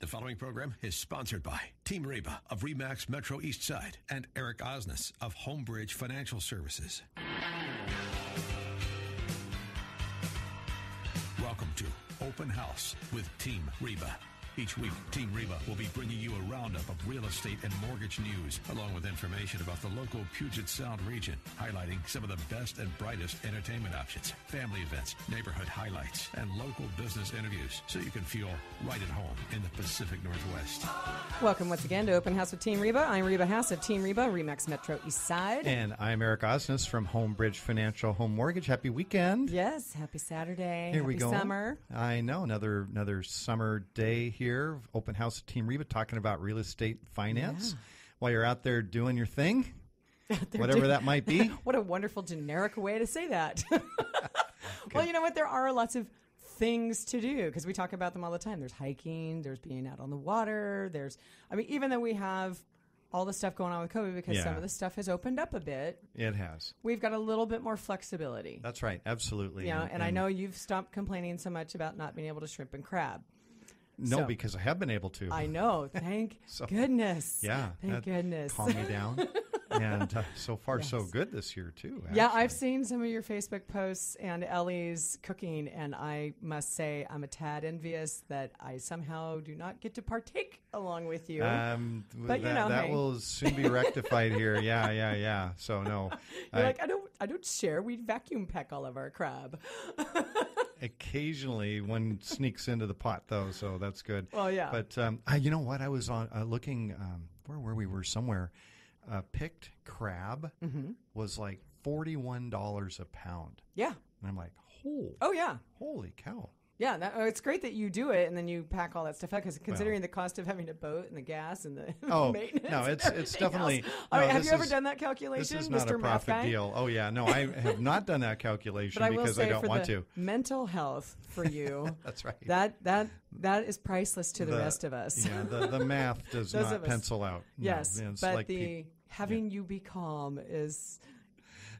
The following program is sponsored by Team Reba of Remax Metro East Side and Eric Osnes of Homebridge Financial Services. Welcome to Open House with Team Reba. Each week, Team Reba will be bringing you a roundup of real estate and mortgage news, along with information about the local Puget Sound region, highlighting some of the best and brightest entertainment options, family events, neighborhood highlights, and local business interviews, so you can feel right at home in the Pacific Northwest. Welcome once again to Open House with Team Reba. I'm Reba Haas of Team Reba, Remax Metro East Side. And I'm Eric Osnes from Homebridge Financial Home Mortgage. Happy weekend. yes, happy Saturday. Here happy we go. summer. I know another another summer day here. Open house at Team Reba talking about real estate finance. While you're out there doing your thing, whatever that might be. What a wonderful generic way to say that. well, you know what? There are lots of things to do because we talk about them all the time. There's hiking, there's being out on the water, there's, I mean, even though we have all the stuff going on with COVID because some of the stuff has opened up a bit, It has. we've got a little bit more flexibility. That's right. Absolutely. you know, and I know you've stopped complaining so much about not being able to shrimp and crab. No, so- because I have been able to. I know. Thank So- goodness. Yeah. Thank goodness. Calm me down. and uh, so far, so good this year, too. Yeah. I've seen some of your Facebook posts and Ellie's cooking, and I must say I'm a tad envious that I somehow do not get to partake along with you. Um, But, you that, know, that hey. will soon be rectified here. Yeah, yeah, yeah. So no, You're I- like, I don't, I don't share. We vacuum pack all of our crab. Occasionally one sneaks into the pot though, so that's good. Well, yeah. But um, I, you know what? I was on uh, looking. Um, where were we? Were somewhere. Uh, picked crab Mm-hmm. was like forty one dollars a pound, Yeah. and I'm like, oh, Oh yeah. holy cow! Yeah, that, oh, it's great that you do it and then you pack all that stuff out because considering the cost of having a boat and the gas and the Oh, maintenance. no, it's- it's definitely- else. No, have you ever done that calculation, This is not Mr. a profit deal. Oh yeah, no, I have not done that calculation But I because say I don't for want the to. mental health for you, That's right. that that that is priceless to the, The- rest of us. yeah, the, the math does not pencil out. No, yes, but like the peop- having you be calm is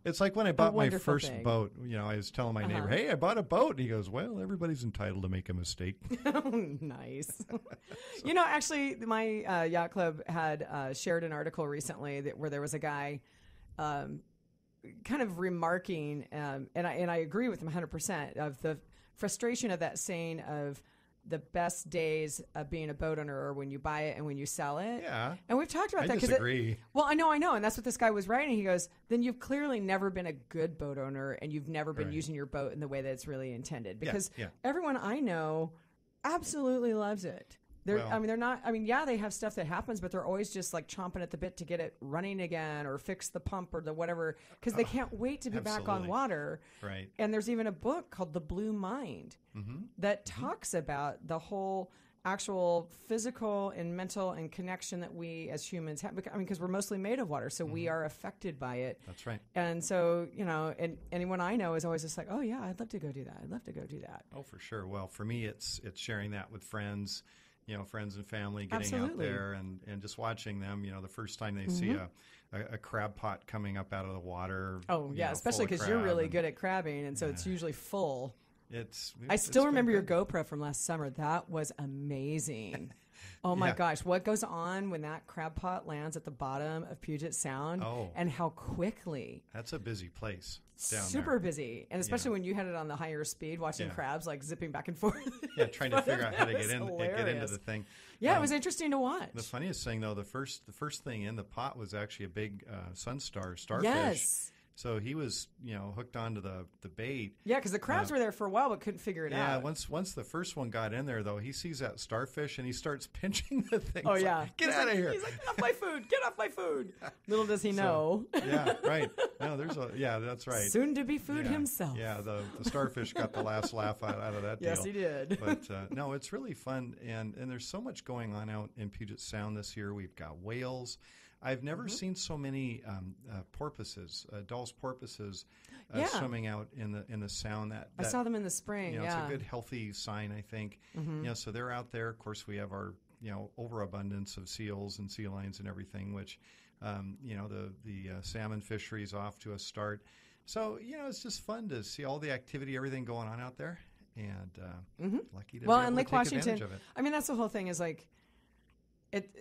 It's like when I bought my first thing. boat. You know, I was telling my neighbor, Uh-huh. "Hey, I bought a boat," and he goes, "Well, everybody's entitled to make a mistake." nice. you know, actually, my uh, yacht club had uh, shared an article recently that where there was a guy. Um, kind of remarking, um, and I and I agree with him 100 percent of the frustration of that saying of the best days of being a boat owner are when you buy it and when you sell it. Yeah. and we've talked about I that. 'cause it- disagree. well, I know, I know, and that's what this guy was writing. He goes, "Then you've clearly never been a good boat owner, and you've never been Right. using your boat in the way that it's really intended." Because yeah. everyone I know absolutely loves it. They're, Well- I mean, they're not. I mean, yeah, they have stuff that happens, but they're always just like chomping at the bit to get it running again or fix the pump or the whatever because they can't wait to be back on water. Right. And there's even a book called The Blue Mind Mm-hmm. that talks about the whole actual physical and mental and connection that we as humans have. I mean, because we're mostly made of water, so Mm-hmm. we are affected by it. That's right. And so, you know, and anyone I know is always just like, oh, yeah, I'd love to go do that. I'd love to go do that. Oh, for sure. Well, for me, it's it's sharing that with friends, you know, friends and family, getting out there and, and just watching them. You know, the first time they see a, a, a crab pot coming up out of the water. Mm-hmm. Oh, yeah, know, especially because you're really and good at crabbing. And so it's usually full. It's. I still remember your. GoPro from last summer. That was amazing. Oh my Yeah. gosh, what goes on when that crab pot lands at the bottom of Puget Sound Oh. and how quickly That's a busy place down super there. busy and especially when you had it on the higher speed watching Yeah. crabs like zipping back and forth Yeah, trying to figure out how to get in, get into the thing. yeah it Um, was interesting to watch The funniest thing, though, the first the first thing in the pot was actually a big uh, sunstar starfish. yes So he was, you know, hooked onto the the bait. yeah because the crabs were there for a while but couldn't figure it Yeah. out Yeah, Once once the first one got in there, though, he sees that starfish and he starts pinching the thing. oh It's like, yeah get He's out like- of here! he's like get off my food get off my food little does he know yeah, right. No, there's a yeah, that's right. soon to be food yeah. himself Yeah, the, the starfish got the last laugh out, out of that yes he did but uh, no, it's really fun, and and there's so much going on out in Puget Sound this year. We've got whales. I've never Mm-hmm. seen so many um, uh, porpoises, uh, Dall's porpoises, uh, Yeah. swimming out in the in the sound. That, I saw them in the spring you know, yeah Mm-hmm. it's a good healthy sign, I think. You know, so they're out there. Of course, we have our you know overabundance of seals and sea lions and everything, which um, you know the the uh, salmon fishery is off to a start. So you know, it's just fun to see all the activity, everything going on out there. and uh, lucky to well, be and Lake Washington. of it. I mean, that's the whole thing. Is like, it.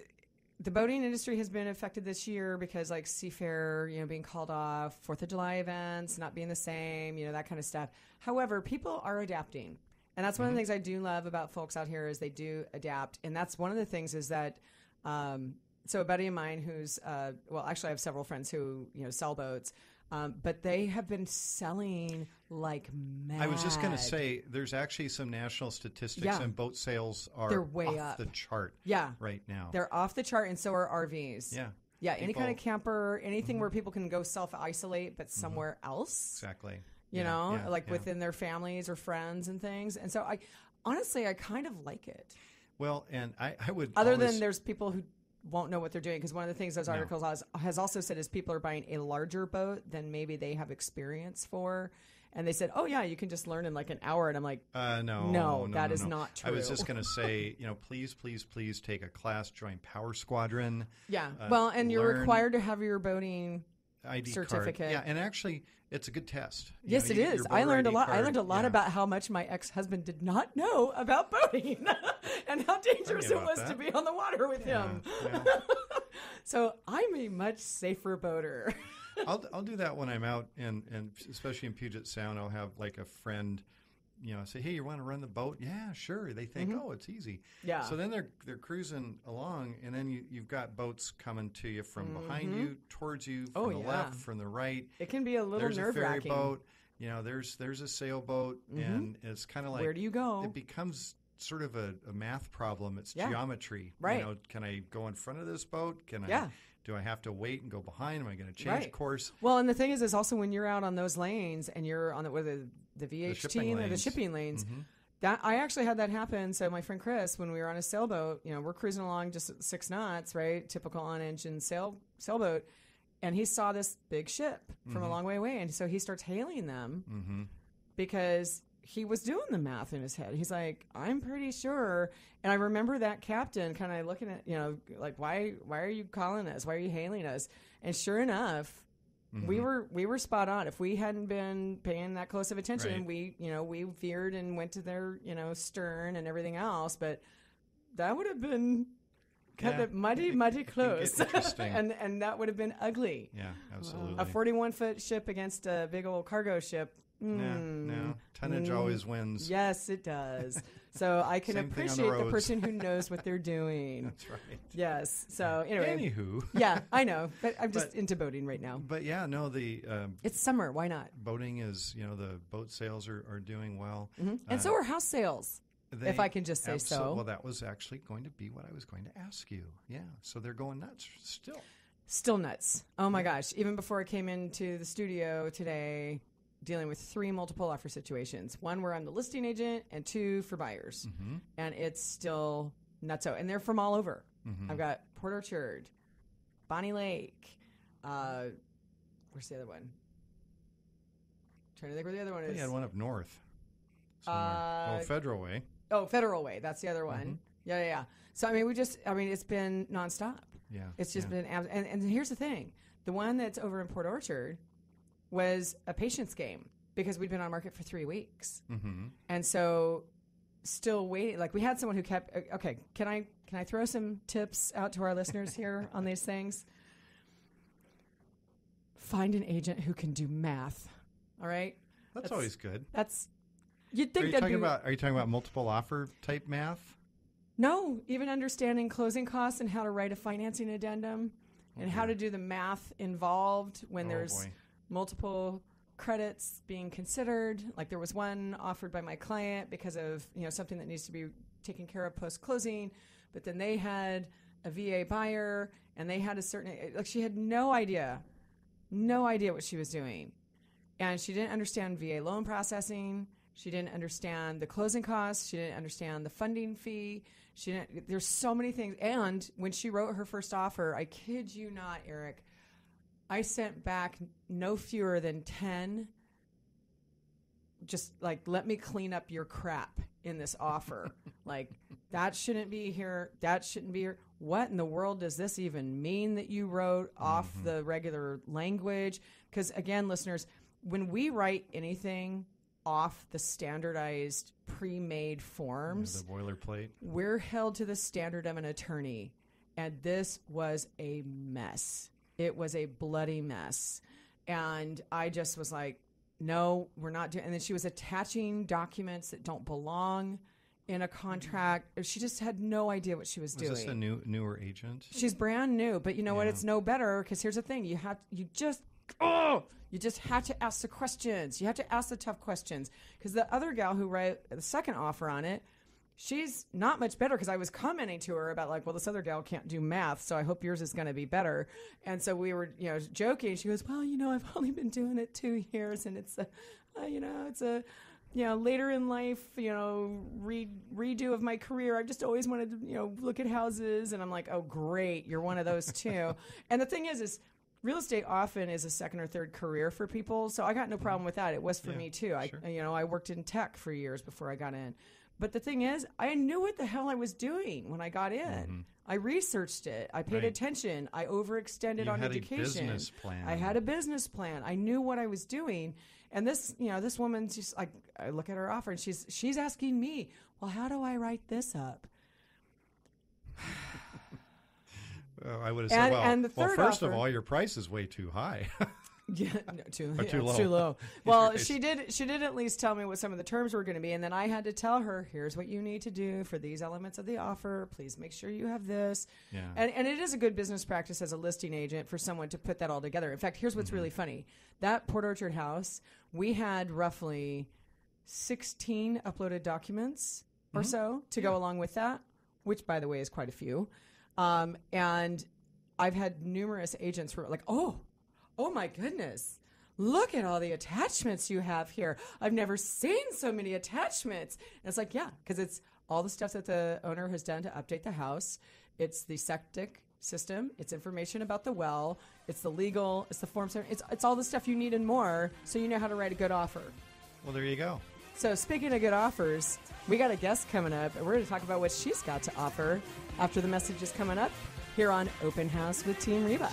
The boating industry has been affected this year because, like, Seafair, you know, being called off, Fourth of July events not being the same, you know, that kind of stuff. However, people are adapting, and that's one of the things I do love about folks out here is they do adapt, and that's one of the things is that. Um, so a buddy of mine who's uh, well, actually, I have several friends who you know sell boats, um, but they have been selling like mad. I was just going to say, there's actually some national statistics, Yeah. and boat sales are They're way off up. the chart yeah, right now. They're off the chart, and so are RVs. yeah, Yeah, any kind of camper, anything where people can go self isolate, but somewhere else. exactly. You Yeah, know, yeah, like within their families or friends and things. And so I, honestly, I kind of like it. Well, and I, I would Other always, than there's people who won't know what they're doing because one of the things those articles has, has also said is people are buying a larger boat than maybe they have experience for. And they said, "Oh yeah, you can just learn in like an hour." And I'm like, Uh, no, No, no, that no, is no. not I was just going to say, you know, please, please, please take a class, join Power Squadron, "Yeah, Uh, well, and you're required to have your boating." ID Certificate. card. Yeah, and actually, it's a good test. You Yes, know, it is. I learned a ID lot. I learned a lot Yeah. about how much my ex-husband did not know about boating and how dangerous it was to be on the water with him. Yeah. So I'm a much safer boater. I'll I'll do that when I'm out, and and especially in Puget Sound, I'll have like a friend, you know, say, "Hey, you want to run the boat?" Yeah, sure. They think, "Oh, it's easy." Mm-hmm. Yeah. So then they're they're cruising along, and then you you've got boats coming to you from behind you, towards you, from Oh, the yeah. left, from the right. it can be a little There's a ferry boat. You know, there's there's a sailboat, and it's kind of like Where do you go? It becomes sort of a, a math problem. It's Yeah. geometry. Right. You know, can I go in front of this boat? Can I? Yeah. Do I have to wait and go behind? Am I going to change Right. course? Well, and the thing is, is also when you're out on those lanes and you're on the whether the VH team or the lanes. Mm-hmm. shipping lanes. That I actually had that happen. So my friend Chris, when we were on a sailboat, you know, we're cruising along just six knots, right? Typical on-engine sail sailboat, and he saw this big ship from Mm-hmm. a long way away, and so he starts hailing them because he was doing the math in his head. He's like, I'm pretty sure. And I remember that captain kind of looking at, you know, like, why, why are you calling us? Why are you hailing us? And sure enough, Mm-hmm. we were, we were spot on. If we hadn't been paying that close of attention, Right. we, you know, we veered and went to their, you know, stern and everything else. But that would have been kind Yeah. of muddy, muddy it can get close. and, and that would have been ugly. Yeah, absolutely. A 41 foot ship against a big old cargo ship. No, mm, no. Tonnage always wins. Yes, it does. So I can Same thing on the appreciate the, roads. person who knows what they're doing. That's right. Yes. So anyway, Anywho, yeah, I know, but I'm just But- into boating right now. but yeah, no, the um, It's summer. Why not? boating is, you know, the boat sales are, are doing well. And so are house sales. They- If I can just say abso- so. Well, that was actually going to be what I was going to ask you. Yeah, so they're going nuts still. Still nuts. Oh my gosh. Even before I came into the studio today, dealing with three multiple offer situations one where I'm the listing agent, and two for buyers. Mm-hmm. And it's still nutso. And they're from all over. I've got Port Orchard, Bonney Lake. Uh, where's the other one? trying to think where the other one We is. had one up north. Somewhere. Uh, oh, Federal Way. Oh, Federal Way. That's the other one. Mm-hmm. Yeah, yeah, yeah. So I mean, we just, I mean, it's been nonstop. Yeah. It's just yeah. been, and, and here's the thing: the one that's over in Port Orchard was a patience game because we'd been on market for three weeks, Mm-hmm. and so still waiting. Like we had someone who kept. uh, Okay, can I can I throw some tips out to our listeners here on these things? Find an agent who can do math. All right, That's, That's- always good. that's you'd Are think you that'd talking be about? Are you talking about multiple offer type math? No, even understanding closing costs and how to write a financing addendum and how to do the math involved when Oh, there's boy. Multiple credits being considered. Like there was one offered by my client because of, you know, something that needs to be taken care of post closing, but then they had a VA buyer and they had a certain like she had no idea no idea what she was doing. And she didn't understand VA loan processing. She didn't understand the closing costs. She didn't understand the funding fee. She didn't, there's so many things. And when she wrote her first offer, I kid you not, Eric, I sent back no fewer than 10 just like let me clean up your crap in this offer. like that shouldn't be here. That shouldn't be here. What in the world does this even mean that you wrote off mm-hmm. the regular language? Because again, listeners, when we write anything off the standardized pre-made Yeah, forms. the boilerplate. We're held to the standard of an attorney, and this was a mess. It was a bloody mess, and I just was like, "No, we're not doing." And then she was attaching documents that don't belong in a contract. She just had no idea what she was, Was doing. this a new newer agent? She's brand new, but you know what? It's no better because here's the thing: you have you just oh you just have to ask the questions. You have to ask the tough questions because the other gal who wrote the second offer on it, she's not much better because I was commenting to her about like, well, this other gal can't do math, so I hope yours is going to be better. And so we were you know joking. She goes, well, you know, I've only been doing it two years, and it's a, uh, you know, it's a you know, later in life, you know, re- redo of my career. I just always wanted to, you know, look at houses, and I'm like, oh, great, you're one of those too. and the thing is, is real estate often is a second or third career for people, so I got no problem with that. It was for Yeah, me too. I, sure. you know, I worked in tech for years before I got in. But the thing is, I knew what the hell I was doing when I got in. I researched it. I paid Mm-hmm. Right. attention. I overextended You on had a education. business plan. I had a business plan. I knew what I was doing. And this, you know, this woman's just like I look at her offer and she's she's asking me, "Well, how do I write this up?" Uh, I would have said, And- well, and the well, first of all, your price is way too high. Yeah, no, too, yeah, too low. Too low. Well, she did. She did at least tell me what some of the terms were going to be, and then I had to tell her, "Here's what you need to do for these elements of the offer. Please make sure you have this." Yeah. And and it is a good business practice as a listing agent for someone to put that all together. In fact, here's what's Mm-hmm. really funny: that Port Orchard house, we had roughly 16 uploaded documents or Mm-hmm. so to go along with that, which, by the way, is quite a few. Um, and I've had numerous agents who are like, "Oh, oh my goodness." Look at all the attachments you have here. I've never seen so many attachments. And it's like, yeah, because it's all the stuff that the owner has done to update the house. It's the septic system. It's information about the well. It's the legal. It's the form. It's it's all the stuff you need and more, so you know how to write a good offer. well, there you go. So speaking of good offers, we got a guest coming up, and we're going to talk about what she's got to offer after the message is coming up here on Open House with Team Reba.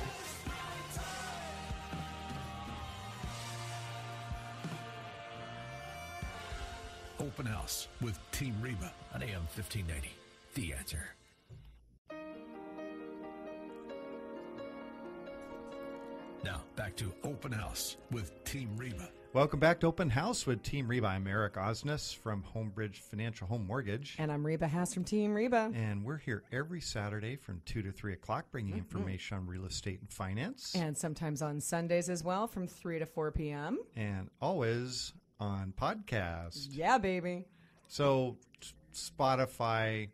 Open House with Team Reba on AM 1590. The answer. Now, back to Open House with Team Reba. Welcome back to Open House with Team Reba. I'm Eric Osnes from Homebridge Financial Home Mortgage. And I'm Reba Haas from Team Reba. And we're here every Saturday from 2 to 3 o'clock bringing mm-hmm. information on real estate and finance. And sometimes on Sundays as well from 3 to 4 p.m. and always on podcast. Yeah, baby. So, Spotify,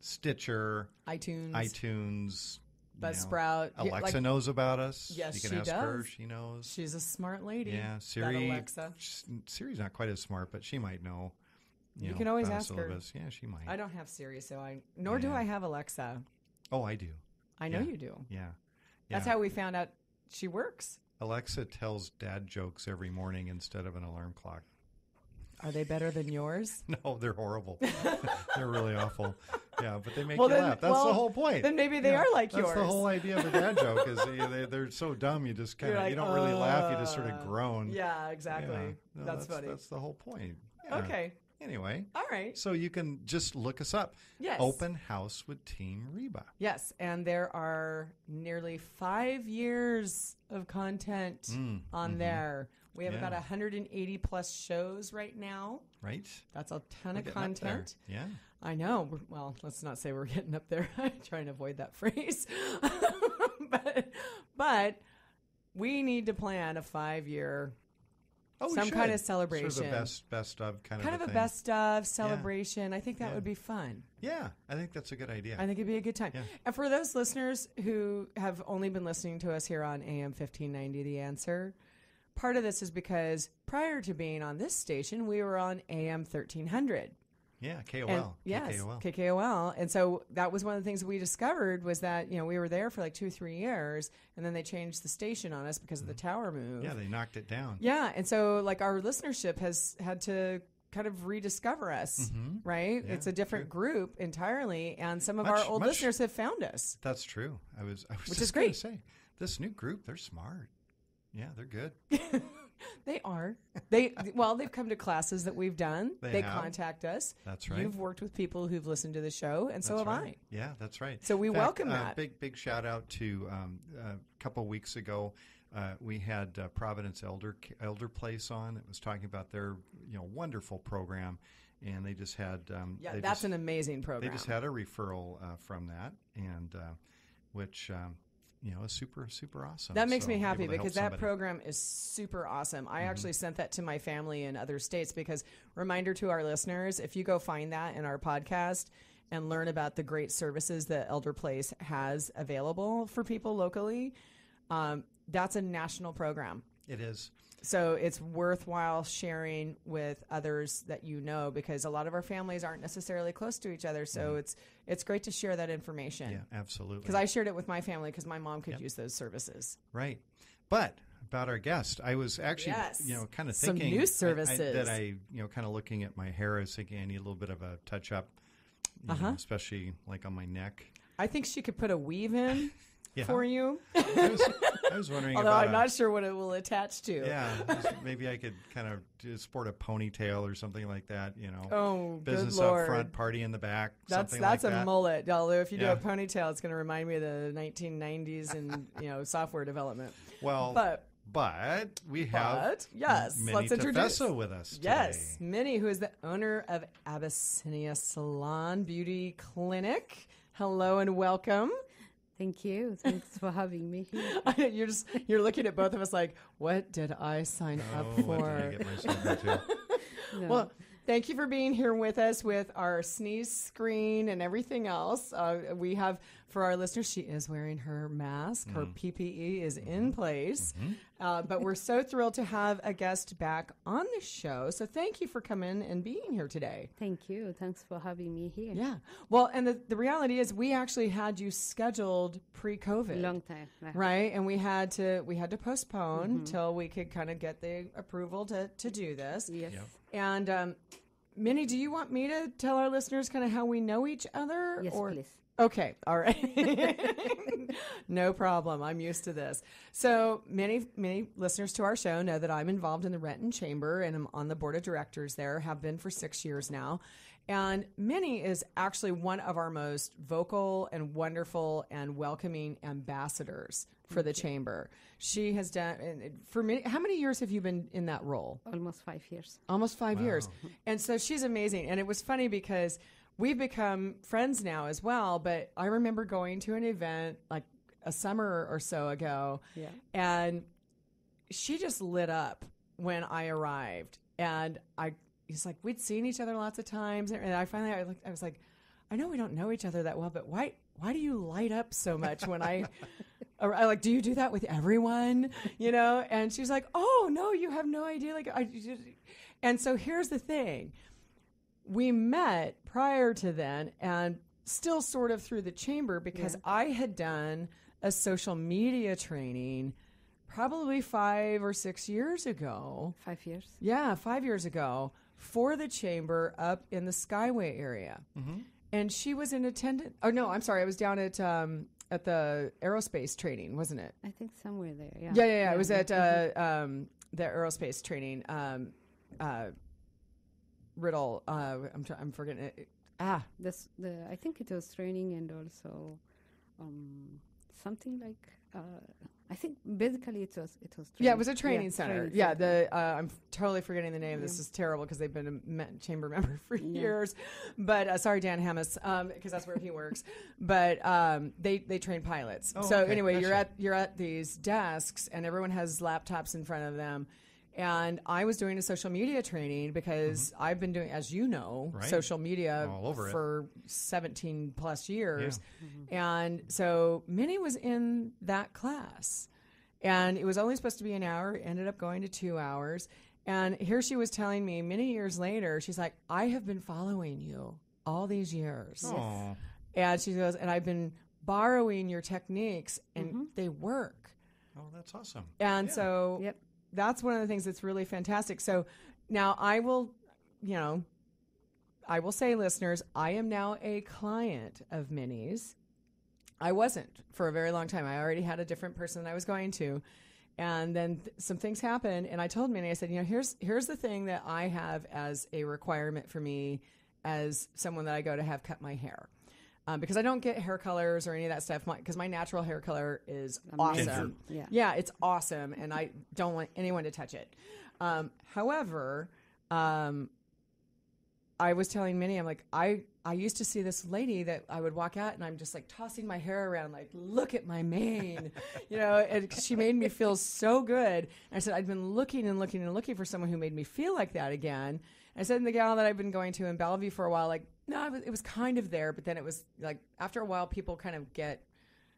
Stitcher, iTunes, iTunes, you know, Buzzsprout. Yeah, Alexa like- knows about us. Yes, you can she ask her; does. she knows. She's a smart lady. yeah, Siri. Alexa. Siri's not quite as smart, but she might know. You, You know, can always ask her. syllabus. Yeah, she might. I don't have Siri, so I nor do I have Alexa. oh, I do. I know Yeah. you do. Yeah. That's how we found out she works. Alexa tells dad jokes every morning instead of an alarm clock. Are they better than yours? No, they're horrible. they're really awful. Yeah, but they make Well, you then- laugh. That's well, the whole point. then maybe they Yeah, are like yours. that's the whole idea of a dad joke is they, they, they're so dumb you just kind of like, you don't really laugh. You just sort "Uh, of groan. Yeah, exactly. Yeah. No, that's, funny. That's the whole point. Yeah. Okay. Anyway, All right. so you can just look us up. Yes. Open House with Team Reba. Yes, and there are nearly five years of content on there. We have Mm, mm-hmm. Yeah. about 180 plus shows right now. Right? That's a ton We're of getting up there. content. Yeah. I know. We're- Well, let's not say we're getting up there. I try and avoid that phrase. but, but we need to plan a five year, Oh, Some kind of celebration. Sort of a best best of kind, kind of of a best of celebration. I think that Yeah. would be fun. Yeah, I think that's a good idea. I think it'd be a good time. Yeah. And for those listeners who have only been listening to us here on AM 1590, The Answer, part of this is because prior to being on this station, we were on AM 1300. Yeah, KOL. And, yes, KKOL. KKOL. And so that was one of the things we discovered was that, you know, we were there for like two, three years, and then they changed the station on us because of the tower move. Mm-hmm. Yeah, they knocked it down. Yeah, and so like our listenership has had to kind of rediscover us, right? Mm-hmm. Yeah, it's a different group entirely, and some of Much- our old much- listeners have found us. That's true. I was I was Which just is great. say this new group, they're smart. Yeah, they're good. They are. They well, they've come to classes that we've done. They They, contact us. That's right. You've worked with people who've listened to the show, and so That's have right. Yeah, that's right. So we fact, welcome uh, that. Big big shout out to um, a couple weeks ago. Uh, we had uh, Providence Elder Elder Place on. It was talking about their you know wonderful program, and they just had um, Yeah, that's just, an amazing program. they just had a referral uh, from that, and uh, which um, you know is super super awesome. That makes So me happy able to help because that. Mm-hmm. program is super awesome. I actually sent that to my family in other states because reminder to our listeners, if you go find that in our podcast and learn about the great services that Elder Place has available for people locally, um, that's a national program. It is. So it's worthwhile sharing with others that you know because a lot of our families aren't necessarily close to each other. So it's it's great to share that information. Mm-hmm. Yeah, absolutely. Because I shared it with my family because my mom could use those services. Right. But about our guest, I was actually, Yes. you know, kind of thinking Some new I- I- services. that I, you know, kind of looking at my hair, I was thinking I need a little bit of a touch up, Uh-huh. know, especially like on my neck. I think she could put a weave in Yeah. for you, I was, I was wondering although about I'm a- not sure what it will attach to. Yeah, maybe I could kind of sport a ponytail or something like that. You know, Oh, business up front, party in the back. That's that's like a that. mullet. Although if you do a ponytail, it's going to remind me of the 1990s and you know software development. Well, But but we have but yes, Miny let's introduce. Tafesse with us. Today. Yes, Miny, who is the owner of Abyssinia Salon Beauty Clinic. Hello and welcome. Thank you. Thanks for having me here. you're just you're looking at both of us like, what did I sign Oh, up what for? did I get? No. Well, thank you for being here with us with our sneeze screen and everything else. Uh, we have, for our listeners, she is wearing her mask. Her Mm. PPE is in place. Mm-hmm. Uh, but we're so thrilled to have a guest back on the show. So thank you for coming and being here today. Thank you. Thanks for having me here. Yeah. Well, and the, the reality is we actually had you scheduled pre-COVID. Long time. right. Right, and we had to we had to postpone Mm-hmm. till we could kind of get the approval to, to do this. Yes. Yep. And um, Miny, do you want me to tell our listeners kind of how we know each other? Yes, or? please. Okay, all right. no problem. I'm used to this. So many, many listeners to our show know that I'm involved in the Renton Chamber and I'm on the board of directors there, have been for six years now. And Miny is actually one of our most vocal and wonderful and welcoming ambassadors for the chamber. She has done, for many, how many years have you been in that role? Almost five years. almost five years. And so she's amazing. And it was funny because we've become friends now as well. But I remember going to an event like a summer or so ago, Yeah. and she just lit up when I arrived. And I, he's like, we'd seen each other lots of times. And I finally, I, looked, I was like, I know we don't know each other that well, but why, why do you light up so much when I, I like, do you do that with everyone? You know? And she's like, oh no, you have no idea. Like, I, just, and so here's the thing. We met prior to then and still sort of through the chamber because I had done a social media training probably five or six years ago. Five years. Yeah, five years ago for the chamber up in the Skyway area. And she was in attendance. Oh, no, I'm sorry. I was down at um, at the aerospace training, wasn't it? I think somewhere there. Yeah. Yeah, yeah, yeah. It was yeah. at uh, um, the aerospace training. Um, uh, Riddle. Uh, I'm try- I'm forgetting it. Ah, This, the, I think it was training and also um, something like. Uh, I think basically it was it was. Training. yeah, it was a training Yeah, center. training yeah, center. the uh, I'm totally forgetting the name. This is terrible because they've been a me- chamber member for Yeah. years. But uh, sorry, Dan Hammis, because that's where he works. But um, they they train pilots. Oh, so okay, anyway, you're gotcha. at you're at these desks, and everyone has laptops in front of them. And I was doing a social media training because I've been doing, as you know, Mm-hmm. Right. social media All over it. for 17 plus years. And so Miny was in that class. And it was only supposed to be an hour, ended up going to two hours. And here she was telling me many years later, she's like, I have been following you all these years. Oh, And she goes, and I've been borrowing your techniques and they work. oh, that's awesome. And Yeah. so Yep. That's one of the things that's really fantastic. So now I will, you know, I will say, listeners, I am now a client of Miny's. I wasn't for a very long time. I already had a different person that I was going to. And then th- some things happened, and I told Miny, I said, you know, here's here's the thing that I have as a requirement for me as someone that I go to have cut my hair. Um, because I don't get hair colors or any of that stuff. Because my, natural hair color is Amazing. awesome. Yeah. yeah, it's awesome, and I don't want anyone to touch it. Um, however, um, I was telling Miny, I'm like, I, I used to see this lady that I would walk out and I'm just like tossing my hair around, like, look at my mane, you know, and she made me feel so good. And I said, I'd been looking and looking and looking for someone who made me feel like that again. And I said, and the gal that I've been going to in Bellevue for a while, like, no, it was, it was kind of there, but then it was like, after a while, people kind of get,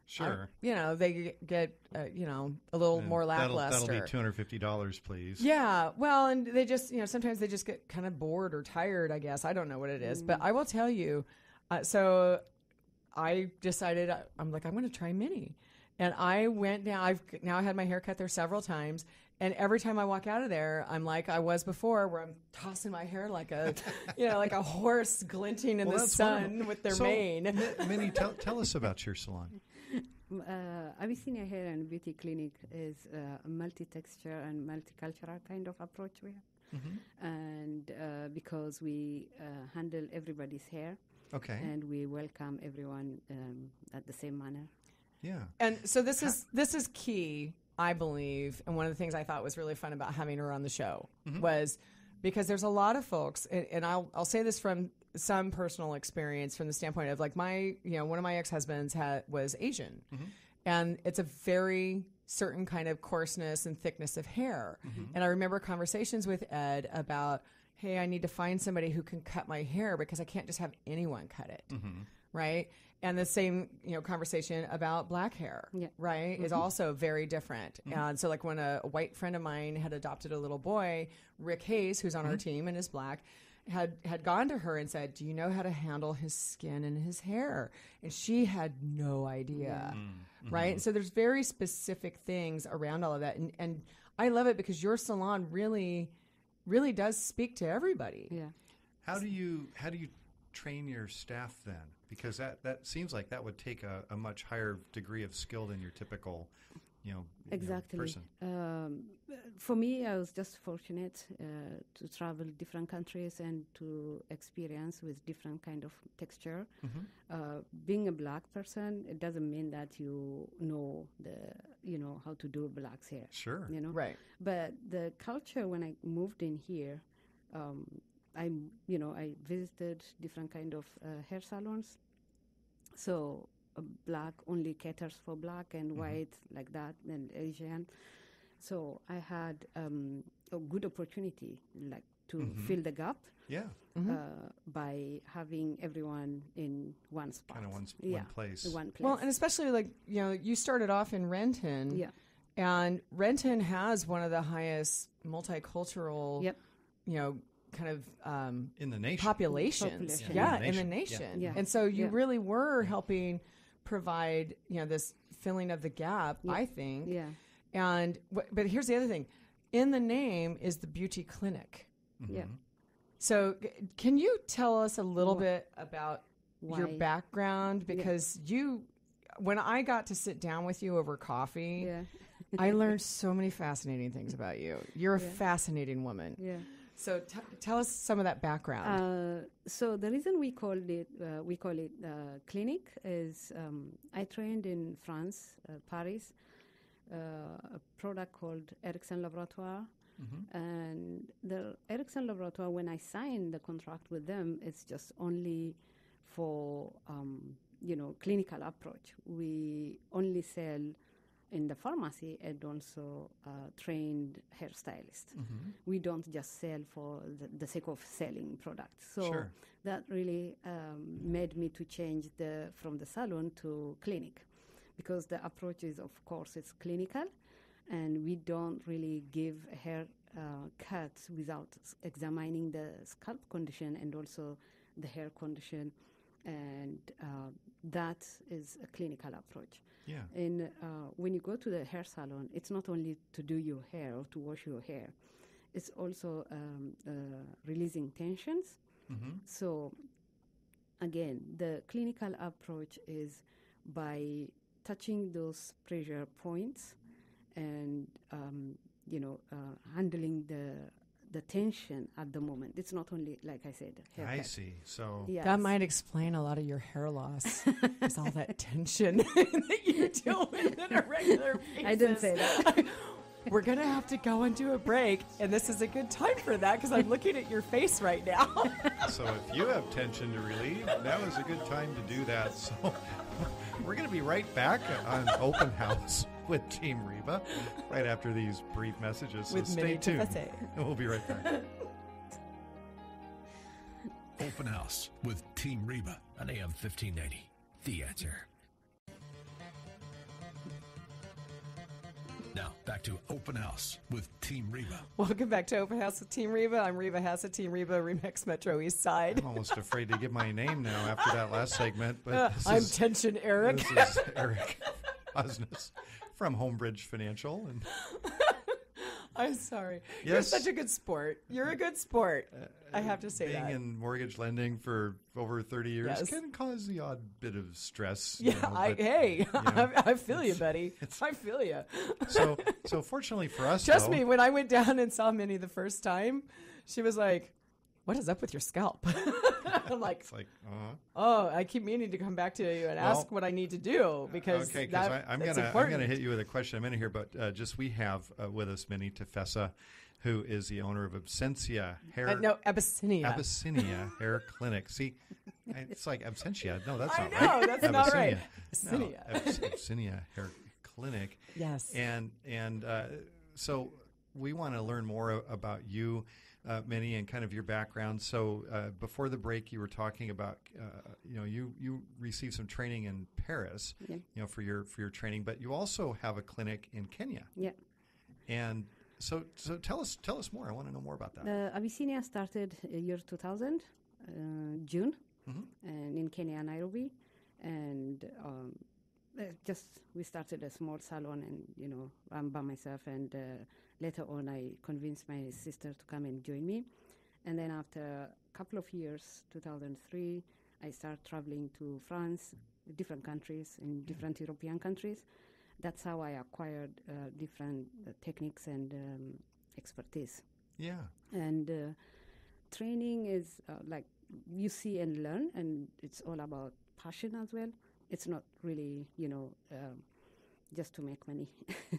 Sure. you know, they get, uh, you know, a little And more that'll, lackluster. that'll be two hundred fifty dollars, please. Yeah, well, and they just, you know, sometimes they just get kind of bored or tired, I guess. I don't know what it is. But I will tell you, uh, so I decided, I- I'm like, I'm going to try Miny. And I went down, I've now had my hair cut there several times. And every time I walk out of there, I'm like I was before, where I'm tossing my hair like a, you know, like a horse glinting in Well, the sun wonderful. with their So, mane. Miny, tell, tell us about your salon. Uh, Abyssinia Hair and Beauty Clinic is uh, a multi-texture and multicultural kind of approach we have. Mm-hmm. And uh, because we uh, handle everybody's hair Okay. and we welcome everyone um, at the same manner. yeah. And so this is this is key, I believe, and one of the things I thought was really fun about having her on the show mm-hmm. was because there's a lot of folks, and, and I'll I'll say this from some personal experience from the standpoint of like my you know one of my ex husbands had was Asian, mm-hmm. and it's a very certain kind of coarseness and thickness of hair, mm-hmm. and I remember conversations with Ed about. Hey, I need to find somebody who can cut my hair because I can't just have anyone cut it right? And the same, you know, conversation about black hair, Yeah. right, is mm-hmm. also very different. Mm-hmm. And so, like when a, a white friend of mine had adopted a little boy, Rick Hayes, who's on our mm-hmm. team and is black, had had gone to her and said, "Do you know how to handle his skin and his hair?" And she had no idea, mm. Mm. right? And so there's very specific things around all of that, and and I love it because your salon really, really does speak to everybody. Yeah. How do you how do you train your staff then? Because that, that seems like that would take a, a much higher degree of skill than your typical, you know, you know, Exactly. person. Um, for me, I was just fortunate uh, to travel different countries and to experience with different kind of texture. Uh, being a black person, it doesn't mean that you know the you know how to do black's hair. Sure. You know, Right. But the culture when I moved in here, um, I you know I visited different kind of uh, hair salons. So uh, black only caters for black and white like that and Asian. So I had um, a good opportunity like to fill the gap Yeah. uh, by having everyone in one spot. Kind of one, s- yeah, one place. One place. Well, and especially like you know, you started off in Renton, yeah. and Renton has one of the highest multicultural, Yep. you know, kind of um, in the nation. populations, Population. yeah, In the in the nation. nation. Yeah. And so you Yeah. really were helping provide, you know, this filling of the gap. I think. Yeah. And but here's the other thing, in the name is the beauty clinic. Mm-hmm. Yeah. So can you tell us a little bit about your background because you when I got to sit down with you over coffee, Yeah. I learned so many fascinating things about you. You're a fascinating woman. Yeah. So t- tell us some of that background. Uh, so the reason we called it uh, we call it uh, clinic is um, I trained in France, uh, Paris, uh, a product called Ericson Laboratoire. And the Ericson Laboratoire, when I signed the contract with them, it's just only for um, you know clinical approach. We only sell in the pharmacy and also uh, trained hairstylists. We don't just sell for the, the sake of selling products. So Sure. that really um, made me to change the from the salon to clinic because the approach is of course it's clinical and we don't really give hair uh, cuts without examining the scalp condition and also the hair condition and uh, that is a clinical approach Yeah. and uh, when you go to the hair salon, it's not only to do your hair or to wash your hair, it's also um, uh, releasing tensions. So, again, the clinical approach is by touching those pressure points and um, you know uh, handling the the tension at the moment. It's not only like I said. I haircut. see. So Yes. That might explain a lot of your hair loss. It's all that tension that you deal with on a regular basis. I didn't say that. We're going to have to go and do a break, and this is a good time for that because I'm looking at your face right now. So if you have tension to relieve, now is a good time to do that. So we're going to be right back on Open House with Team Reba right after these brief messages. So With stay tuned. And we'll be right back. Open House with Team Reba on AM 1590. The answer. Now, back to Open House with Team Reba. Welcome back to Open House with Team Reba. I'm Reba Hassett, Team Reba, Remax Metro East Side. I'm almost afraid to give my name now after that last segment. But Uh, I'm is, Tension Eric. this is Eric Osnes from Homebridge Financial. And I'm sorry. You're Yes. such a good sport. You're a good sport. Uh, I have to say being that. in mortgage lending for over 30 years Yes. can cause the odd bit of stress. you yeah, know, I but- hey, know, I, I feel you, buddy. I feel you. so so fortunately for us Trust though, me, when I went down and saw Miny the first time, she was like, "What is up with your scalp?" I'm like, it's like uh "Oh, I keep meaning to come back to you and ask what I need to do because okay that, i'm that's gonna important. i'm gonna hit you with a question in a minute here but uh, just we have uh, with us Miny Tafesse who is the owner of absentia hair Uh, no, Abyssinia. Abyssinia Hair Clinic. See, it's like Absentia. No, that's I not know, right. that's not right. Abyssinia. No, Abyssinia. Abs- Abyssinia Hair Clinic. yes. And and uh, so we want to learn more about you, uh, Miny, and kind of your background. So uh, before the break, you were talking about uh, you know you you received some training in Paris, Yeah. you know for your for your training, but you also have a clinic in Kenya. Yeah. And so so tell us tell us more. I want to know more about that. Uh, Abyssinia started uh, year 2000, uh, June, Mhm. and in Kenya, Nairobi, and um, uh, just we started a small salon, and you know I'm by myself, and uh, later on I convinced my sister to come and join me, and then after a couple of years, 2003, I started traveling to France, different countries in different European countries. That's how I acquired uh, different uh, techniques and um, expertise Yeah. and uh, training is uh, like you see and learn and it's all about passion as well it's not really you know um, just to make money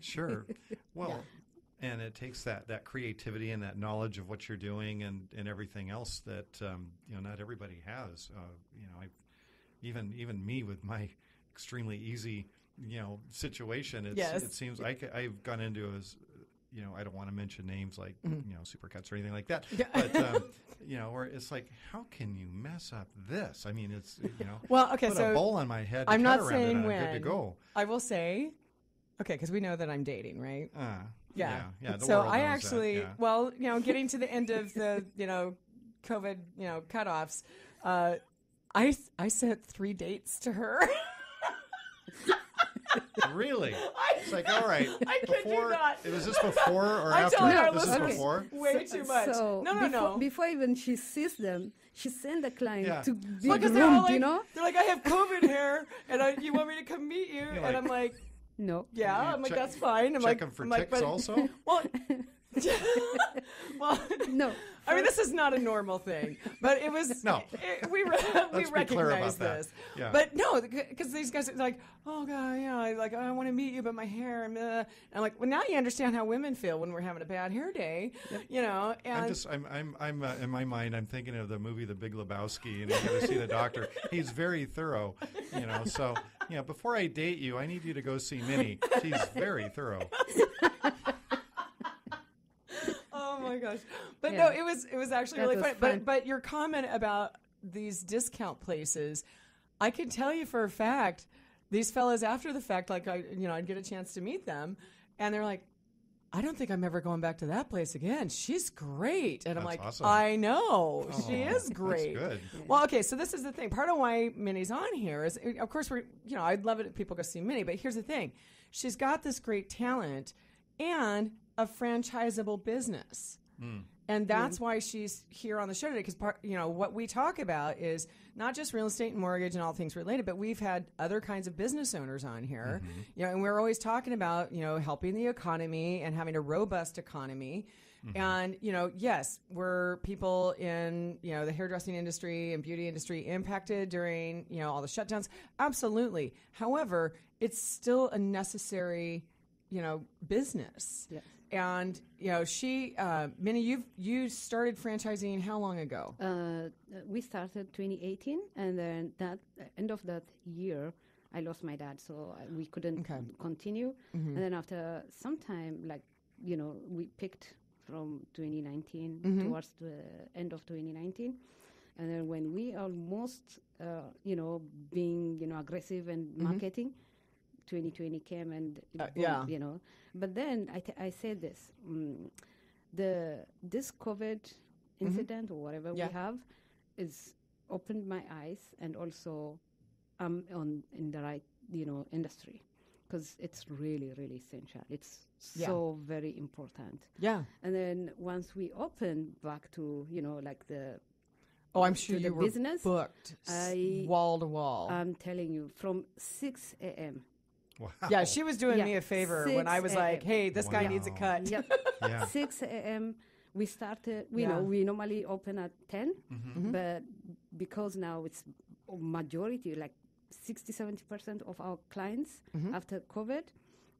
Sure. Well, and it takes that, that creativity and that knowledge of what you're doing and, and everything else that um, you know not everybody has. Uh, you know, I even even me with my extremely easy you know situation. It's, Yes. It seems like I've gone into as you know I don't want to mention names like Mm-hmm. you know supercuts or anything like that. But um, you know, where it's like, how can you mess up this? I mean, it's you know. well, okay, Put so a bowl on my head. I'm not saying and I'm when. good to go. I will say, okay, because we know that I'm dating, right? Uh, Yeah. yeah, yeah. so I knows that, actually, yeah. well, you know, getting to the end of the, you know, COVID, you know, cutoffs, uh, I I sent three dates to her. Really? I- It's like, all right. I kid you not. It was this before or I'm after? telling our this is listeners before. way too much. so no, no, before, no. before even she sees them she send the client Yeah. to be Well, 'cause they're groomed like, you know they're like, I have COVID here, and I, you want me to come meet you? and like- I'm like, no yeah. I'm like, check- that's fine. I'm check like, them for I'm like, ticks but- also? Well, well, no I mean, this is not a normal thing, but it was. No. it- we re- we Let's be clear about recognize this. Yeah. But no, because these guys are like, oh god, yeah, I, like I want to meet you, but my hair. And, uh, and I'm like, well, now you understand how women feel when we're having a bad hair day, you know. And I'm just, I'm, I'm, I'm uh, in my mind, I'm thinking of the movie The Big Lebowski, and you got to see the doctor. He's very thorough, you know. So, you know, before I date you, I need you to go see Miny. She's very thorough. oh my gosh, but Yeah. no, it was it was actually That really was funny. fun. But but your comment about these discount places, I can tell you for a fact, these fellas after the fact, like I you know I'd get a chance to meet them, and they're like. I don't think I'm ever going back to that place again. She's great. And I'm That's like, awesome. I know. she Oh, is that's great. good. Well, okay, so this is the thing. Part of why Miny's on here is, eh, of course, we're, you know, I'd love it if people go see Miny, but here's the thing. She's got this great talent and a franchisable business. Mm. And that's why she's here on the show today because part, you know, what we talk about is not just real estate and mortgage and all things related, but we've had other kinds of business owners on here. Mm-hmm. You know, and we're always talking about, you know, helping the economy and having a robust economy. Mm-hmm. And, you know, yes, were people in, you know, the hairdressing industry and beauty industry impacted during, you know, all the shutdowns? Absolutely. However, it's still a necessary, you know, business. Yes. And, you know, she, uh, Miny, you've, you started franchising how long ago? Uh, we started 2018, and then that end of that year, I lost my dad, so we couldn't Okay. continue. And then after some time, like you know, we picked from 2019 towards the end of 2019, and then when we almost, uh, you know, being you know aggressive and marketing. 2020 came and Uh, yeah. you know but then I I said this mm, the this covid incident or whatever Mm-hmm. Yeah. we have is opened my eyes and also i'm on in the right you know industry because it's really really essential it's Yeah. so very important Yeah. and then once we open back to you know like the Oh, I'm sure you the were business, booked I- wall to wall. i'm telling you from 6 a.m Wow. yeah, she was doing Yeah, me a favor when I was like, "Hey, this guy Wow. needs a cut." Yep. Yeah. 6 a.m. We started, you Yeah. know, we normally open at 10, Mm-hmm. but because now it's majority, like 60, 70% of our clients Mm-hmm. after COVID,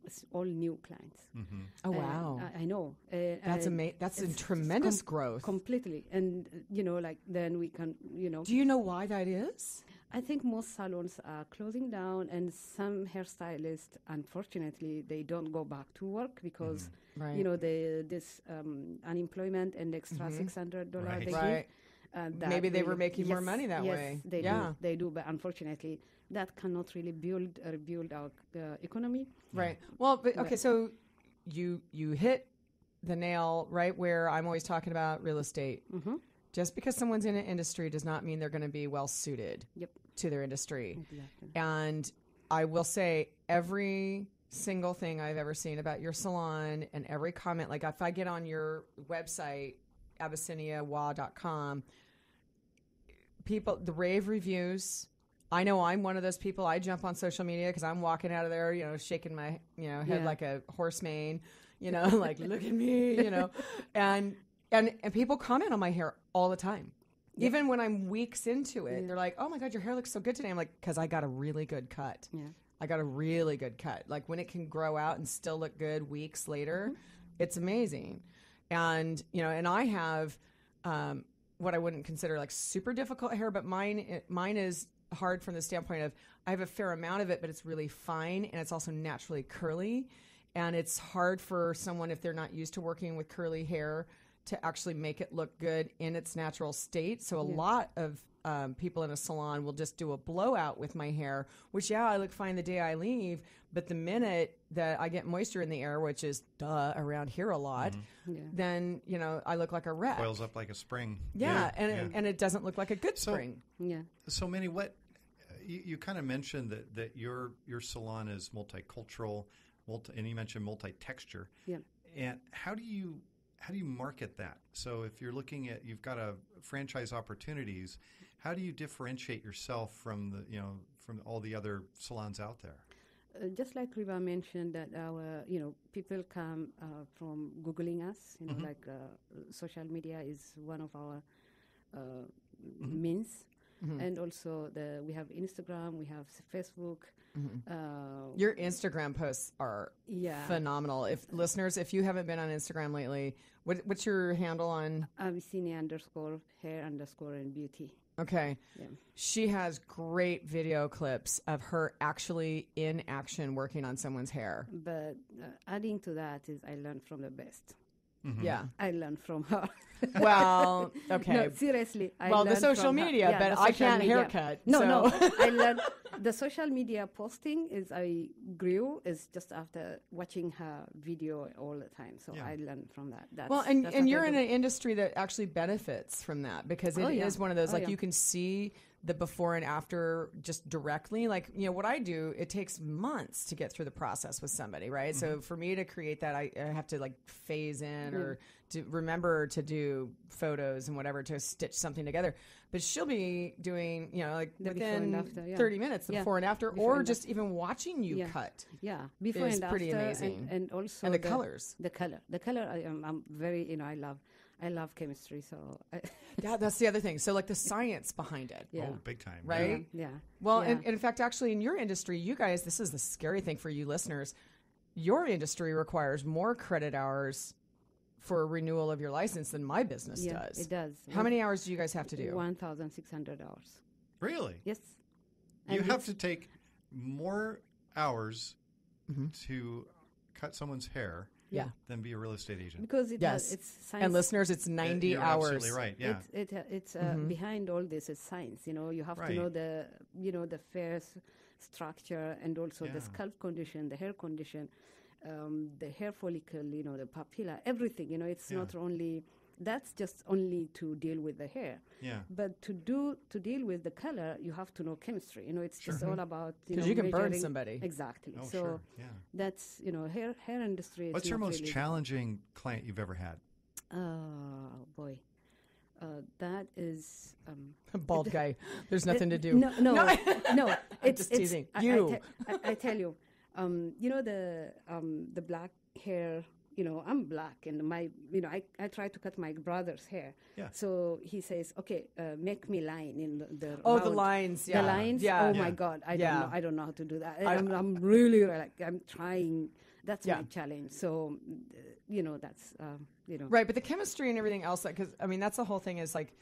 it's all new clients. Mm-hmm. Oh And wow, I, I know. Uh, that's amazing. That's a it's- it's tremendous com- growth. Completely. And, you know, like then we can, you know, Do you know why that is? I think most salons are closing down, and some hairstylists, unfortunately, they don't go back to work because Mm-hmm. Right. you know the this um, unemployment and extra six hundred dollars Right. they Mm-hmm. Right. give. Uh, that Maybe they were really- making more money that yes, way. They Yeah. do, they do, but unfortunately, that cannot really build or rebuild our uh, economy. Right. Well, but okay, so you you hit the nail right where I'm always talking about real estate. Mhm. Just because someone's in an industry does not mean they're going to be well suited Yep. to their industry. Exactly. And I will say every single thing I've ever seen about your salon and every comment, like if I get on your website, abyssiniawa.com, people, the rave reviews, I know I'm one of those people. I jump on social media because I'm walking out of there, you know, shaking my, you know, head Yeah. like a horse mane, you know, like look at me, you know, and and and people comment on my hair all the time. Even when I'm weeks into it, they're like, "Oh my god, your hair looks so good today." I'm like, "Cause I got a really good cut. Yeah. I got a really good cut. Like when it can grow out and still look good weeks later, it's amazing." And you know, and I have um, what I wouldn't consider like super difficult hair, but mine it, mine is hard from the standpoint of I have a fair amount of it, but it's really fine and it's also naturally curly, and it's hard for someone if they're not used to working with curly hair to actually make it look good in its natural state. So a lot of um, people in a salon will just do a blowout with my hair, which yeah, I look fine the day I leave, but the minute that I get moisture in the air, which is duh around here a lot, Yeah. then you know I look like a wreck. Coils up like a spring. yeah, and yeah. It, and it doesn't look like a good So- spring. Yeah. So many. What you, you kind of mentioned that that your your salon is multicultural, multi, and you mentioned multi-texture. Yeah. And how do you how do you market that? So if you're looking at you've got a franchise opportunities, how do you differentiate yourself from the you know from all the other salons out there? Uh, just like Reba mentioned that our you know people come uh, from googling us you know like uh, social media is one of our uh, means and also the we have instagram we have facebook uh, Your Instagram posts are yeah phenomenal. If listeners, if you haven't been on Instagram lately, what, what's your handle on? Abyssinia underscore hair underscore and beauty Okay. Yeah. She has great video clips of her actually in action working on someone's hair. but uh, adding to that is i learned from the best Yeah. i learned from her Well, okay. no seriously I well, the social media, Yeah, but the I can't media. haircut. No, so- no. I learned the social media posting is I grew is just after watching her video all the time. So Yeah. I learned from that. That's, Well, and, that's and you're in an industry that actually benefits from that because it is Oh, yeah. one of those Oh, like yeah. you can see the before and after just directly. Like you know what I do, it takes months to get through the process with somebody, right? Mm-hmm. So for me to create that, I, I have to like phase in or do, remember to do photos and whatever to stitch something together. But she'll be doing, you know, like The and within after, yeah. 30 minutes, the Yeah. before and after, Before or and just even watching you Yeah. cut. Yeah, before is and pretty after, amazing. and, and also And the colors. The color, the color. I, am I'm very, you know, I love, I love chemistry. So I, Yeah, that's the other thing. So, like the science behind it. yeah, Oh, big time. Right? yeah, Well, yeah. and, and in fact, actually, in your industry, you guys, this is the scary thing for you listeners. Your industry requires more credit hours for a renewal of your license than my business yeah, does. it does. How many hours do you guys have to do? One thousand six hundred hours. Really? Yes. You And have to take more hours Mm-hmm. to cut someone's hair Yeah. than be a real estate agent. because it Yes. has, it's science. And listeners, it's 90 You're hours. absolutely right. Yeah. It's, it, uh, it's uh, Mm-hmm. behind all this is science. You know, you have Right. to know the, you know, the fair structure and also Yeah. the scalp condition, the hair condition, um, the hair follicle, you know, the papilla, everything. You know, it's Yeah. not only that's just only to deal with the hair. yeah. But to do to deal with the color, you have to know chemistry. You know, it's just all about you 'Cause know you can burn somebody. Exactly. Oh, so sure. Yeah. that's you know hair hair industry. is What's your most really- challenging client you've ever had? Oh boy, uh, that is. Um, Bald guy. There's nothing to do. No, no, no. It's, just it's- teasing. I, You. I, te- I, I tell you, um, you know the um, the black hair. You know, I'm black, and my, you know, I, I try to cut my brother's hair. Yeah. So he says, okay, uh, make me line in the, the Oh, the lines, yeah. The lines. Yeah. Oh Yeah. my God, I Yeah. don't know. I don't know how to do that. I- I'm, I'm really like I'm trying. That's Yeah. my challenge. So, uh, you know, that's um, you know. Right, but the chemistry and everything else, because I mean, that's the whole thing. Is like,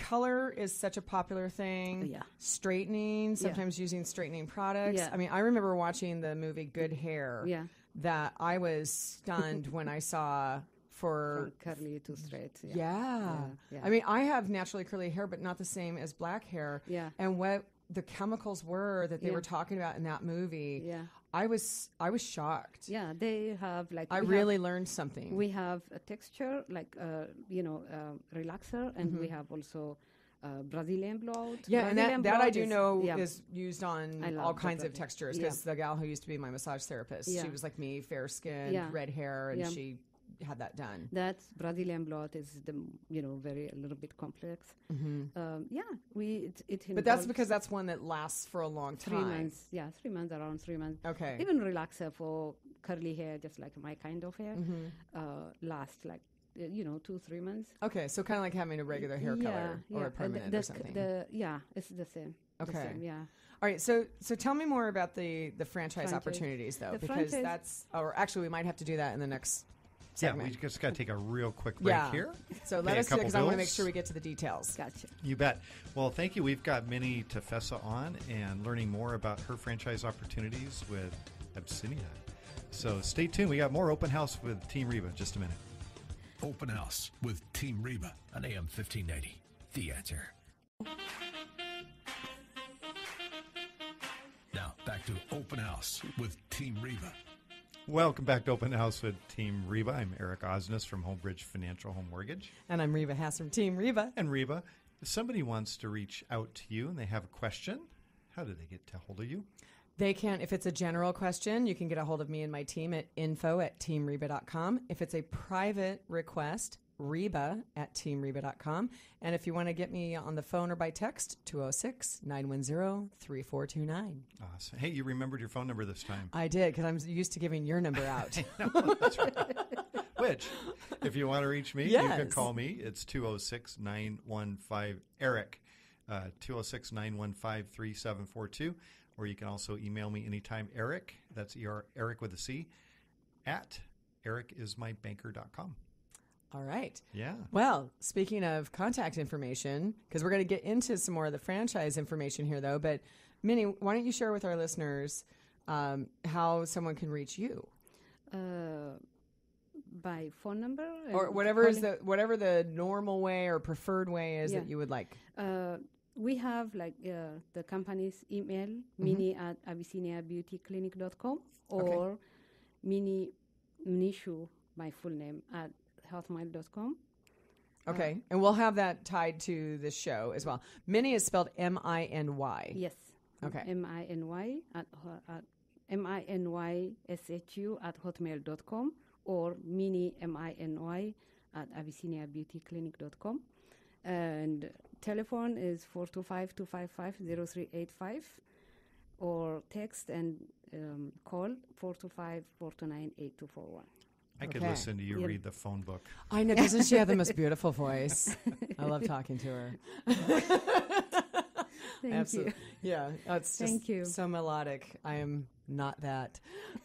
color is such a popular thing. Oh, yeah. Straightening, sometimes using straightening products. Yeah. I mean, I remember watching the movie Good Hair. Yeah. That I was stunned when I saw for. From curly to straight. Yeah. Yeah, yeah. I mean, I have naturally curly hair, but not the same as black hair. Yeah. And what the chemicals were that they Yeah. were talking about in that movie. Yeah. I was I was shocked. Yeah, they have like I we have- really learned something. We have a texture like uh, you know uh, relaxer, and we have also uh, Brazilian blowout. Mm-hmm. Yeah, and Brazilian that, that I do is- know yeah. is used on all kinds of textures yeah. because the gal who used to be my massage therapist, Yeah. she was like me, fair skin, Yeah. red hair, and Yeah. she had that done. That Brazilian blowout is the you know very a little bit complex. Um, yeah, we it, it Mm-hmm. But that's because that's one that lasts for a long time. three months. Yeah, three months around three months. Okay. Even relaxer for curly hair, just like my kind of hair, Mm-hmm. uh, lasts like uh, you know two three months. Okay, so kind of like having a regular hair yeah, color yeah. or a permanent the, or something. The, yeah, it's the same. the Okay. same, yeah. All right, so so tell me more about the the franchise, Franchise. opportunities though, The because that's or actually we might have to do that in the next Yeah, we just got to take a real quick break Yeah. here. So let us know because I want to make sure we get to the details. Gotcha. You bet. Well, thank you. We've got Miny Tafesse on and learning more about her franchise opportunities with Abyssinia. So stay tuned. We got more open house with Team Reba in just a minute. Open House with Team Reba on AM 1590. The answer. Now, back to Open House with Team Reba. Welcome back to Open House with Team Reba. I'm Eric Osnes from Homebridge Financial Home Mortgage. And I'm Reba Haas from Team Reba. And Reba, if somebody wants to reach out to you and they have a question, how do they get to hold of you? They can, if it's a general question, you can get a hold of me and my team at info at teamreba.com. If it's a private request, reba at teamreba.com. And if you want to get me on the phone or by text, 206 910 3429. Awesome. Hey, you remembered your phone number this time. I did because I'm used to giving your number out. Which, if you want to reach me, you can call me. It's 206 915 Eric, uh, 206 915 3742. Or you can also email me anytime, Eric, that's ER, Eric with a C, at ericismybanker.com. All right. Yeah. Well, speaking of contact information, because we're going to get into some more of the franchise information here, though. But Miny, why don't you share with our listeners um, how someone can reach you, Uh, by phone number or and whatever is the whatever the normal way or preferred way is Yeah. that you would like. Uh, we have like uh, the company's email, Mm-hmm. miny at abyssiniabeautyclinic.com or miny Minyshu, my full name, at hotmail.com. Okay, and we'll have that tied to the show as well. Miny is spelled M I N Y. Yes. Okay. M I N Y at, at M I N Y S H U at hotmail.com or miny M I N Y at abyssiniabeautyclinic.com. And telephone is 425-255-0385 or text and um, call 425-429-8241. I could Okay. listen to you Yeah. read the phone book. I know. Doesn't she have the most beautiful voice? I love talking to her. Thank Absolutely. you. Yeah, that's just Thank you. so melodic. I am not that,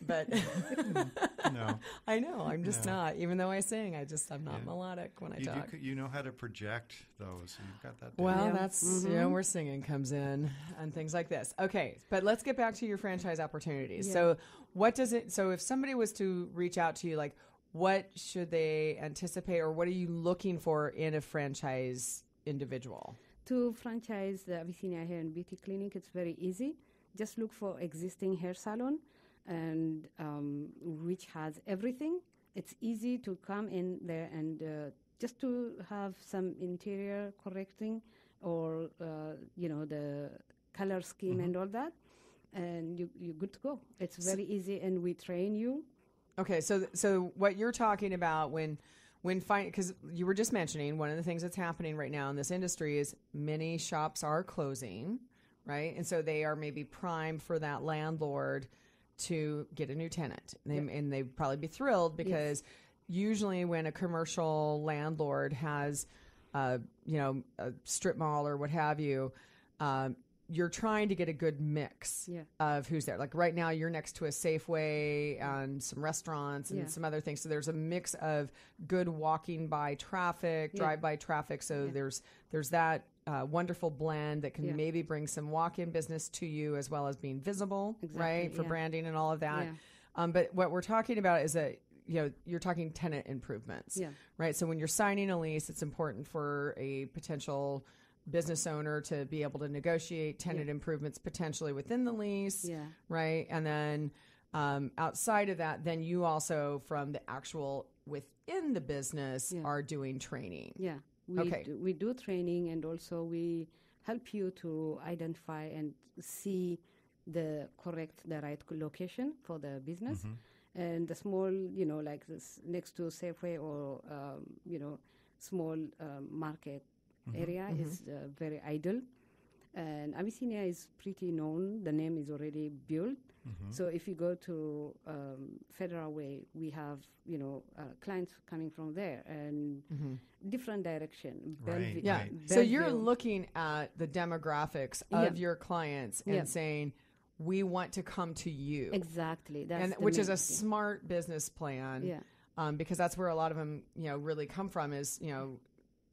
but No, I know I'm just No. not. Even though I sing, I just I'm not Yeah. melodic when I you, talk. do, you know how to project those. You've got that. down. Well, Yeah. that's you mm-hmm. know where singing comes in and things like this. Okay, but let's get back to your franchise opportunities. Yeah. So, what does it? So, if somebody was to reach out to you, like, what should they anticipate, or what are you looking for in a franchise individual? To franchise the Abyssinia Hair and Beauty Clinic, it's very easy. Just look for existing hair salon, and um, which has everything. It's easy to come in there and uh, just to have some interior correcting, or uh, you know the color scheme and all that, and you you're good to go. It's very easy, and we train you. Okay, so so what you're talking about when when find because you were just mentioning one of the things that's happening right now in this industry is many shops are closing, right? And so they are maybe primed for that landlord to get a new tenant, and, they, and they'd probably be thrilled because usually when a commercial landlord has, uh, you know, a strip mall or what have you. Um, you're trying to get a good mix Yeah. of who's there. Like right now, you're next to a Safeway and some restaurants and Yeah. some other things. So there's a mix of good walking by traffic, Yeah. drive by traffic. So there's there's that uh, wonderful blend that can maybe bring some walk-in business to you as well as being visible, Exactly, right, for branding and all of that. Um, but what we're talking about is that you know you're talking tenant improvements, Yeah. right? So when you're signing a lease, it's important for a potential business owner to be able to negotiate tenant improvements potentially within the lease, Yeah. right? And then um, outside of that, then you also from the actual within the business Yeah. are doing training. Yeah, we Okay. do, we do training and also we help you to identify and see the correct, the right location for the business. And the small, you know, like this next to Safeway or um, you know, small um, market area is uh, very idle. And Abyssinia is pretty known. The name is already built. So if you go to um, Federal Way, we have you know uh, clients coming from there and different direction. Right. Bellevue- Yeah. Right. So you're looking at the demographics of Yeah. your clients and Yeah. saying, we want to come to you. exactly that's and which is a thing. smart business plan. Yeah. Um, because that's where a lot of them, you know, really come from is, you know,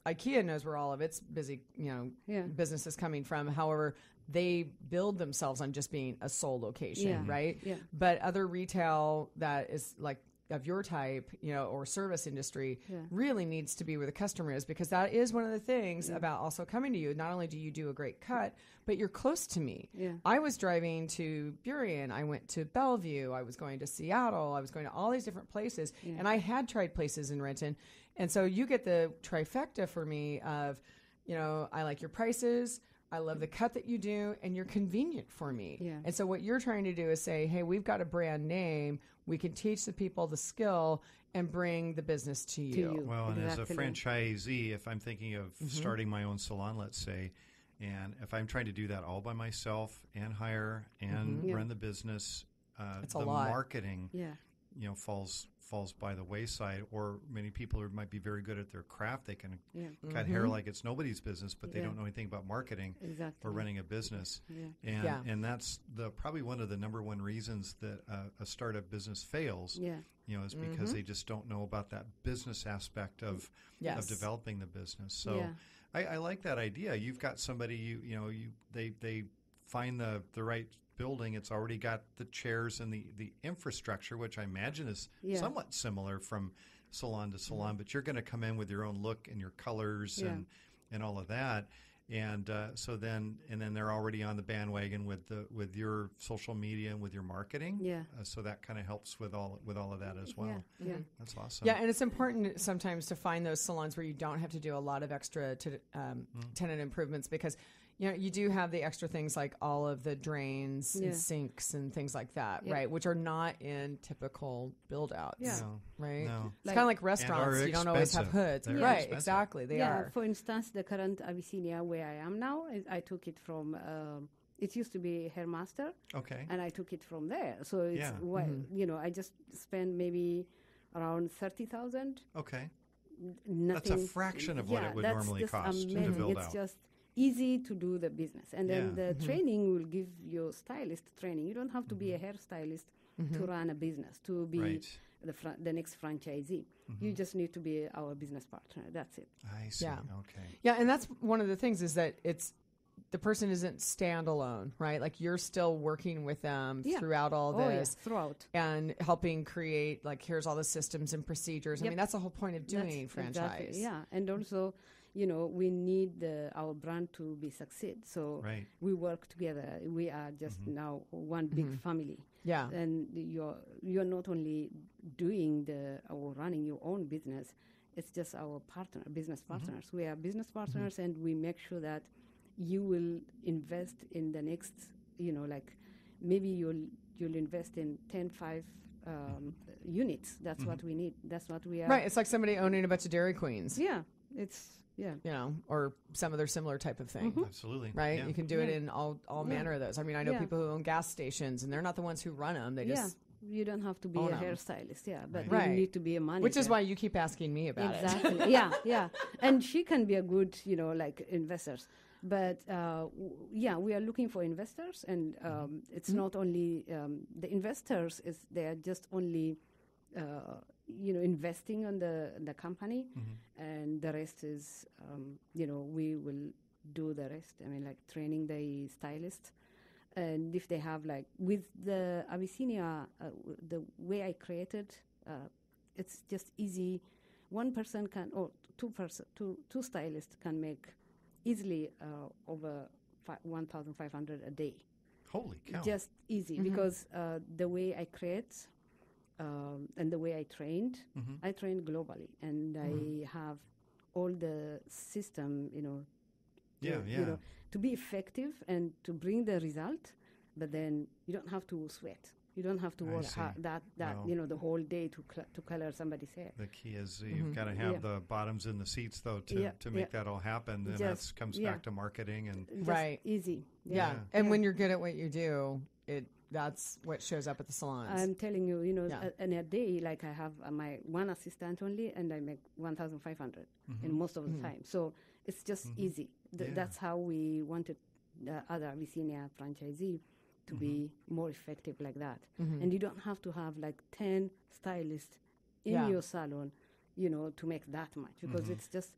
IKEA knows where all of its busy, you know, Yeah. business is coming from. However, they build themselves on just being a sole location, Yeah. right? Yeah. But other retail that is like of your type, you know, or service industry Yeah. really needs to be where the customer is because that is one of the things about also coming to you. Not only do you do a great cut, but you're close to me. Yeah. I was driving to Burien. I went to Bellevue. I was going to Seattle. I was going to all these different places. And I had tried places in Renton. And so you get the trifecta for me of, you know, I like your prices. I love the cut that you do, and you're convenient for me. Yeah. And so what you're trying to do is say, hey, we've got a brand name. We can teach the people the skill and bring the business to you. you. Well, and as a franchisee, if I'm thinking of Mm-hmm. starting my own salon, let's say, and if I'm trying to do that all by myself and hire and Yeah. run the business, uh, Mm-hmm. It's a the lot. marketing, Yeah. you know, falls falls by the wayside. Or many people are, might be very good at their craft; they can Yeah. cut hair like it's nobody's business, but they Yeah. don't know anything about marketing Exactly. or running a business. Yeah. And Yeah. and that's the probably one of the number one reasons that uh, a startup business fails. Yeah. You know, is because they just don't know about that business aspect of Yes. of developing the business. So. I, I like that idea. You've got somebody you you know you they they find the the right building. It's already got the chairs and the the infrastructure, which I imagine is Yeah. somewhat similar from salon to salon. But you're going to come in with your own look and your colors Yeah. and and all of that. And uh, so then, and then they're already on the bandwagon with the with your social media and with your marketing. Yeah. Uh, so that kind of helps with all with all of that as well. Yeah. Yeah. That's awesome. Yeah, and it's important sometimes to find those salons where you don't have to do a lot of extra to, um, tenant improvements because, You know, you do have the extra things like all of the drains Yeah. and sinks and things like that, Yeah. right? Which are not in typical build outs. Yeah. No, Right? no. It's kind of like restaurants. You don't always have hoods. They're right, expensive. exactly. They yeah, are. for instance, the current Abyssinia where I am now, I, I took it from. Um, it used to be Hairmaster, Okay. and I took it from there. So it's Yeah. why Mm-hmm. you know I just spent maybe around thirty thousand. Okay. Nothing. That's a fraction of what yeah, it would normally just cost to build it's out. just easy to do the business, and then Yeah. the Mm-hmm. training will give you stylist training. You don't have to be a hairstylist Mm-hmm. to run a business to be Right. the fr- the next franchisee. Mm-hmm. You just need to be our business partner. That's it. I see. Yeah. Okay. Yeah, and that's one of the things is that it's the person isn't standalone, right? Like you're still working with them Yeah. throughout all Oh yeah, this throughout. and helping create like here's all the systems and procedures. I mean, that's the whole point of That's doing franchise. Exactly, yeah, and also, you know, we need the, our brand to be succeed. So Right. we work together. We are just mm-hmm. now one big mm-hmm. family. Yeah. and you're you're not only doing the or running your own business. It's just our partner, business mm-hmm. partners. We are business partners, and we make sure that you will invest in the next. You know, like maybe you'll you'll invest in 10, 5 um, units. That's what we need. That's what we are. Right. It's like somebody owning a bunch of Dairy Queens, Yeah, it's yeah. you know, or some other similar type of thing. Absolutely. Right, Yeah. you can do it Yeah. in all all Yeah. manner of those. I mean, I know Yeah. people who own gas stations, and they're not the ones who run them. They yeah, just, you don't have to be a a 'em. hairstylist. Yeah, but Right. you need to be a manager. which is why you keep asking me about it. exactly yeah yeah and she can be a good you know like investors but uh, w- yeah we are looking for investors and um, it's not only um, the investors is they are just only uh, you know investing on the the company. And the rest is um, you know we will do the rest. I mean like training the stylist. And if they have like with the abyssinia uh, w- the way i created uh, it's just easy. One person can or two person two two stylists can make easily uh, over fi- 1500 a day. Holy cow. just easy because uh, the way i create um, and the way i trained Mm-hmm. i trained globally and i have all the system you know to, Yeah, yeah. you know to be effective and to bring the result but then you don't have to sweat you don't have to work hard that that Well- you know the whole day to cl- to color somebody's hair The key is you've got to have Mm-hmm. Yeah. the bottoms in the seats, though, to, Yeah, to make yeah. that all happen. And Just- that comes yeah. back to marketing and Just Right. easy Yeah. Yeah. And Yeah. when you're good at what you do, it that's what shows up at the salons. I'm telling you, you know, Yeah. a- in a day, like I have uh, my one assistant only, and I make 1,500 Mm-hmm. in most of the time. So it's just easy. Th- Yeah. That's how we wanted the other Abyssinia franchisee to be Mm-hmm. more effective like that. And you don't have to have like 10 stylists in Yeah. your salon, you know, to make that much because Mm-hmm. it's just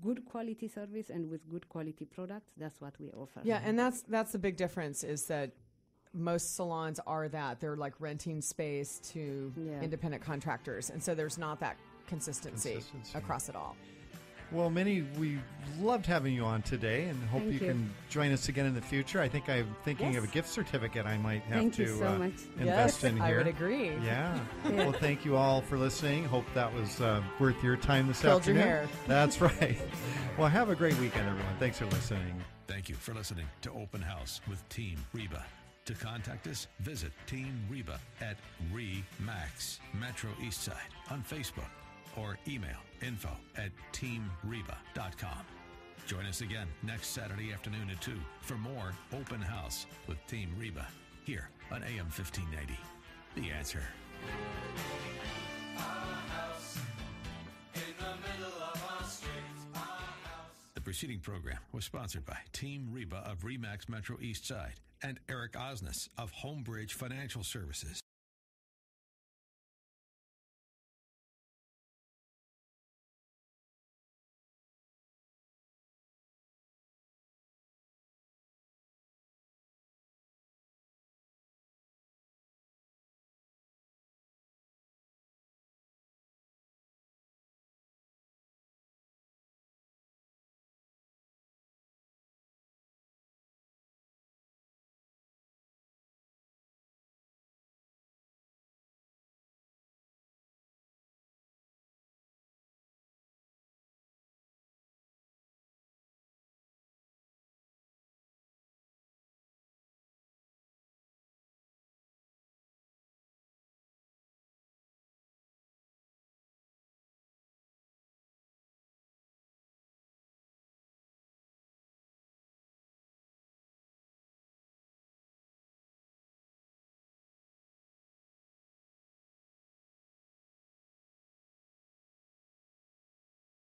good quality service and with good quality products. That's what we offer. yeah, and that's that's the big difference is that most salons are that they're like renting space to Yeah. independent contractors, and so there's not that consistency, Consistency. across it all. Well, Miny, we loved having you on today, and hope you, you. can join us again in the future. I think I'm thinking of a gift certificate I might have Thank to so uh, invest yes, in here. I would agree. Yeah. Well, thank you all for listening. Hope that was uh, worth your time this Killed your afternoon. hair. That's right. Well, have a great weekend, everyone. Thanks for listening. Thank you for listening to Open House with Team Reba. To contact us, visit Team Reba at REMAX Metro Eastside on Facebook or email info at teamreba.com. Join us again next Saturday afternoon at 2 for more Open House with Team Reba here on AM 1590. The answer. The preceding program was sponsored by Team Reba of Remax Metro East Side and Eric Osnes of Homebridge Financial Services.